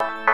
you